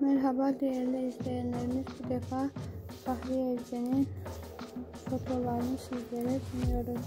Merhaba değerli izleyenlerimiz. Bu defa Fahri Evcen'in fotolarını sizlere sunuyoruz.